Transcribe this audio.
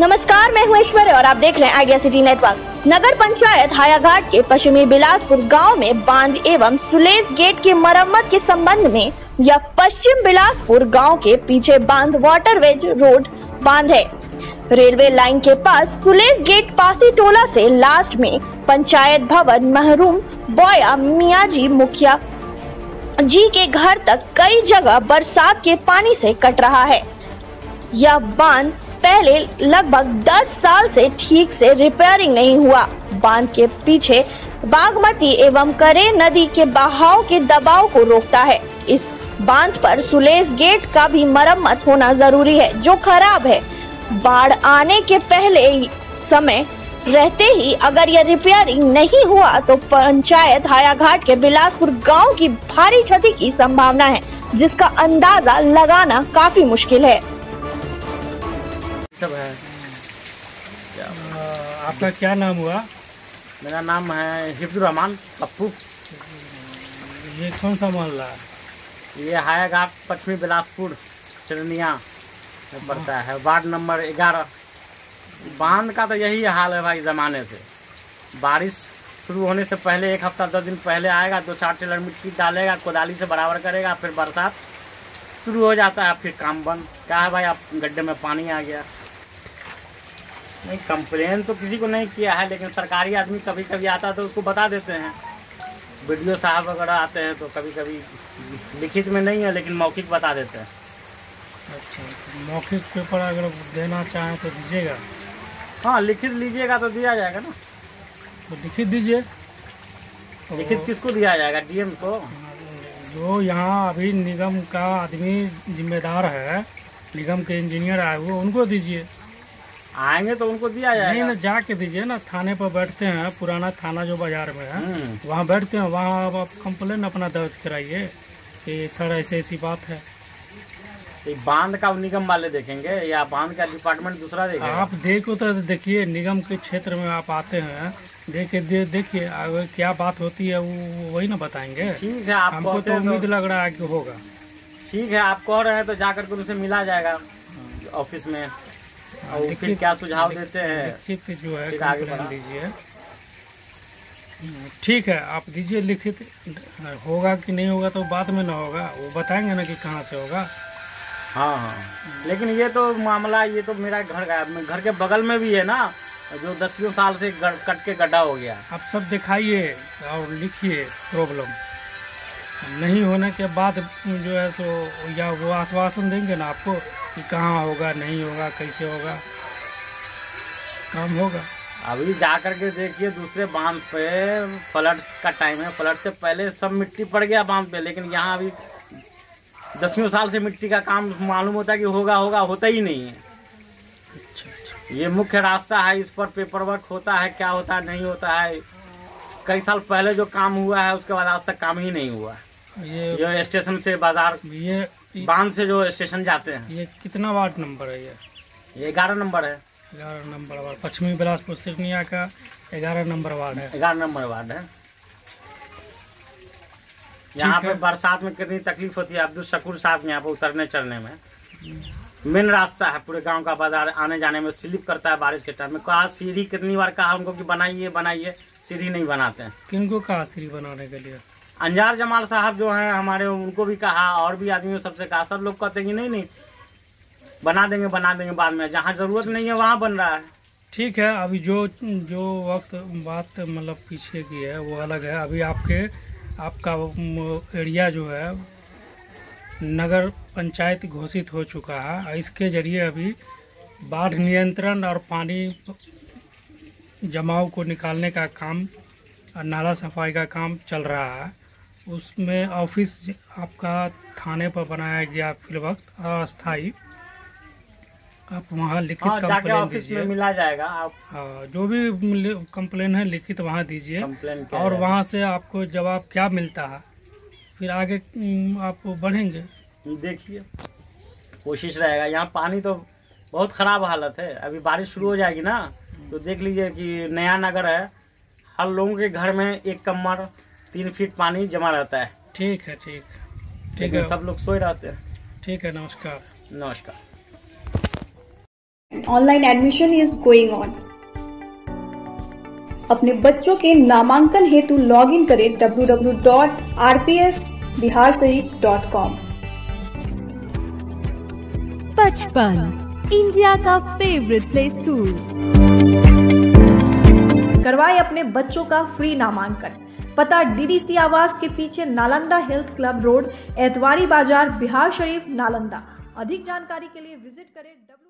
नमस्कार, मैं हूँ ऐश्वर्य और आप देख रहे हैं idea city network. Nagar Panchayat Hayaghat के पश्चिमी बिलासपुर गाँव में बाँध एवं सुलेज गेट की मरम्मत के संबंध में यह पश्चिम बिलासपुर गाँव के पीछे बाँध वाटरवेज रोड बाँध है। रेलवे लाइन के पास सुलेज गेट पासी टोला से लास्ट में पंचायत भवन महरूम बोया मियाजी मुखिया जी के घर तक कई जगह बरसात के पानी से कट रहा है। यह बाँध पहले लगभग 10 साल से ठीक से रिपेयरिंग नहीं हुआ। बाँध के पीछे बागमती एवं करे नदी के बहाव के दबाव को रोकता है। इस बाँध पर सुलेज गेट का भी मरम्मत होना ज़रूरी है, जो खराब है। बाढ़ आने के पहले समय रहते ही अगर यह रिपेयरिंग नहीं हुआ तो पंचायत हायाघाट के बिलासपुर गाँव की भारी क्षति की संभावना है, जिसका अंदाज़ा लगाना काफ़ी मुश्किल है। सब है। आ, आपका क्या नाम हुआ? मेरा नाम है हिफ्जुर रहमान पप्पू। ये कौन सा मोहल्ला है? ये हायाघाट पश्चिमी बिलासपुर चिरनिया में पड़ता है। वार्ड नंबर ग्यारह। बाँध का तो यही हाल है भाई ज़माने से। बारिश शुरू होने से पहले एक हफ़्ता दस दिन पहले आएगा दो चार टेलर मिट्टी डालेगा कोदाली से बराबर करेगा फिर बरसात शुरू हो जाता है फिर काम बंद। क्या है भाई आप गड्ढे में पानी आ गया। नहीं कंप्लेन तो किसी को नहीं किया है लेकिन सरकारी आदमी कभी कभी आता है तो उसको बता देते हैं। वीडियो साहब वगैरह आते हैं तो कभी कभी लिखित में नहीं है लेकिन मौखिक बता देते हैं। अच्छा मौखिक पेपर अगर देना चाहें तो दीजिएगा। हाँ लिखित लीजिएगा तो दिया जाएगा ना। तो लिखित दीजिए। तो लिखित किसको दिया जाएगा? डीएम को? जो यहाँ अभी निगम का आदमी जिम्मेदार है निगम के इंजीनियर आए वो उनको दीजिए। आएँगे तो उनको दिया जाएगा। नहीं ना जाके दीजिए ना थाने पर बैठते हैं पुराना थाना जो बाज़ार में है हम्म, वहाँ बैठते हैं वहाँ अब आप कंप्लेन अपना दर्ज कराइए कि सर ऐसी ऐसी बात है। बाँध का निगम वाले देखेंगे या बाँध का डिपार्टमेंट दूसरा देखेगा? आप देखो तो देखिए निगम के क्षेत्र में आप आते हैं देख दे, देखिए आगे क्या बात होती है वो वही ना बताएँगे। ठीक है आप हमको तो उम्मीद तो लग रहा है कि होगा। ठीक है आप कह रहे हैं तो जाकर के उनसे मिला जाएगा ऑफ़िस में। और फिर क्या सुझाव देते हैं? लिखित जो है कंप्लेन। दीजिए। ठीक है आप दीजिए लिखित। होगा कि नहीं होगा तो बाद में ना होगा वो बताएँगे ना कि कहाँ से होगा। हाँ हाँ। लेकिन ये तो मामला ये तो मेरा घर का है। घर के बगल में भी है ना जो दसियों साल से कट के गड्ढा हो गया। आप सब दिखाइए और लिखिए प्रॉब्लम। नहीं होने के बाद जो है सो या वो आश्वासन देंगे ना आपको कि कहाँ होगा नहीं होगा कैसे होगा काम होगा। अभी जा करके देखिए दूसरे बाँध पे फ्लड का टाइम है। फ्लड से पहले सब मिट्टी पड़ गया बाँध पे लेकिन यहाँ अभी दसियों साल से मिट्टी का काम मालूम होता है कि होगा होगा होता ही नहीं है। अच्छा अच्छा। ये मुख्य रास्ता है इस पर पेपर वर्क होता है क्या होता है नहीं होता है। कई साल पहले जो काम हुआ है उसके बाद आज तक काम ही नहीं हुआ ये जो स्टेशन से बाज़ार ये बाँध से जो स्टेशन जाते हैं। ये कितना वार्ड नंबर है ये? ये ग्यारह नंबर है। ग्यारह नंबर वार्ड। पश्चिमी बिलासपुर सिरनिया का ग्यारह नंबर वार्ड है। ग्यारह नंबर वार्ड है। यहाँ पे बरसात में कितनी तकलीफ़ होती है अब्दुल शकूर साहब यहाँ पे उतरने चढ़ने में। मेन रास्ता है पूरे गाँव का बाज़ार आने जाने में स्लिप करता है बारिश के टाइम में। कहा सीढ़ी कितनी बार कहा उनको कि बनाइए बनाइए। सीढ़ी नहीं बनाते हैं। किनको कहा सीढ़ी बनाने के लिए? अंजार जमाल साहब जो हैं, हमारे, उनको भी कहा, और भी आदमियों सबसे कहा, सब लोग कहते हैं कि नहीं नहीं, बना देंगे बना देंगे बाद में, जहाँ ज़रूरत नहीं है वहाँ बन रहा है। ठीक है, अभी जो जो वक्त, बात मतलब पीछे की है, वो अलग है। अभी आपके, आपका एरिया जो है, नगर पंचायत घोषित हो चुका है इसके ज़रिए अभी बाढ़ नियंत्रण और पानी जमाव को निकालने का काम, और नाला सफ़ाई का काम चल रहा है। उसमें ऑफ़िस आपका थाने पर बनाया गया फिल वक्त अस्थाई। आप वहाँ लिखित हाँ जाके कंप्लेन दीजिए। मिला जाएगा आप हाँ जो भी कंप्लेन है लिखित वहाँ दीजिए। और वहाँ से आपको जवाब क्या मिलता है? फिर आगे आप बढ़ेंगे। देखिए कोशिश रहेगा। यहाँ पानी तो बहुत खराब हालत है। अभी बारिश शुरू हो जाएगी ना तो देख लीजिए कि नया नगर है। हर लोगों के घर में एक कमर तीन फीट पानी जमा रहता है। ठीक है ठीक। ठीक है। सब लोग सोए रहते हैं। ठीक है नमस्कार। नमस्कार। Online admission is going on अपने बच्चों के नामांकन हेतु लॉग इन करें www.rpsbiharsarit.com बचपन इंडिया का फेवरेट प्ले स्कूल करवाए अपने बच्चों का फ्री नामांकन। पता डीडीसी आवास के पीछे Nalanda health club road, Etwari Bazar, Bihar Sharif, Nalanda. अधिक जानकारी के लिए विज़िट करें www